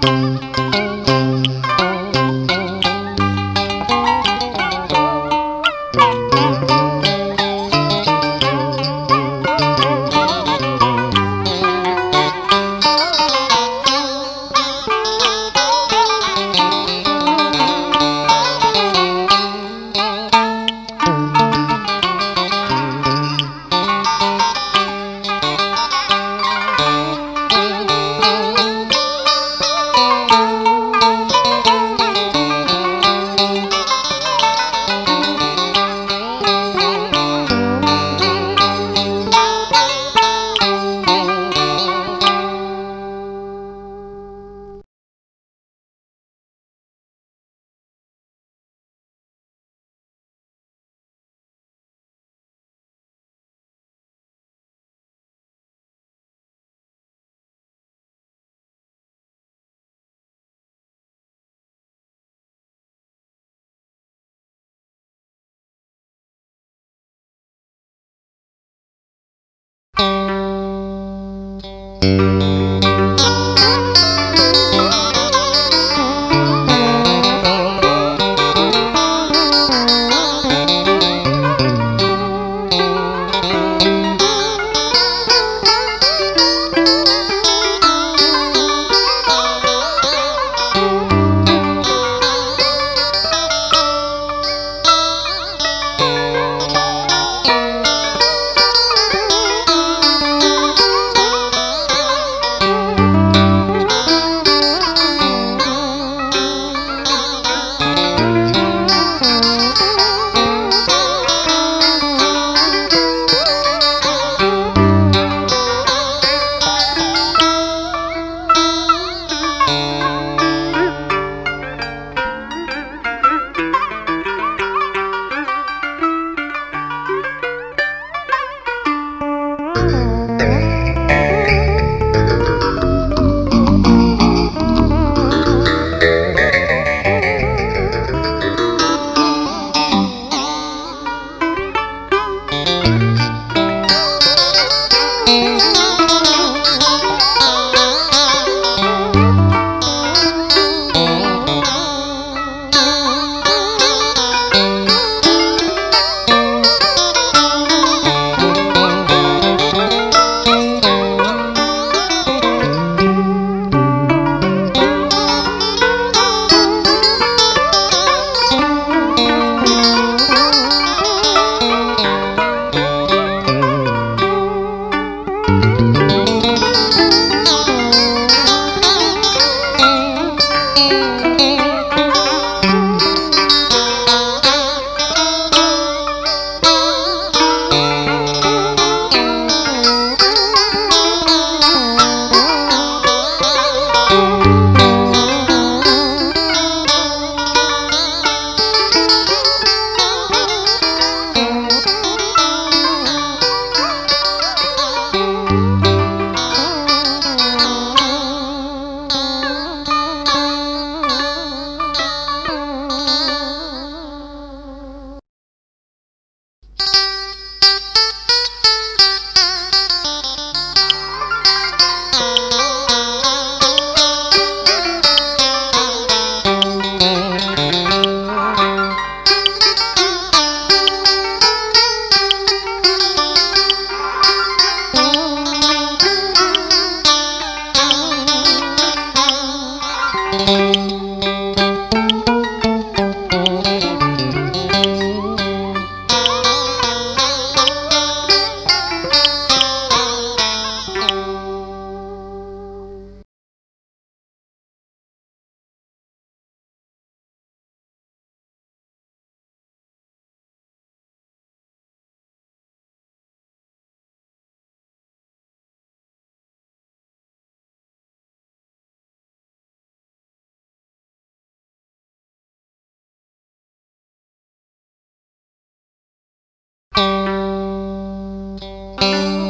Música Yeah. Música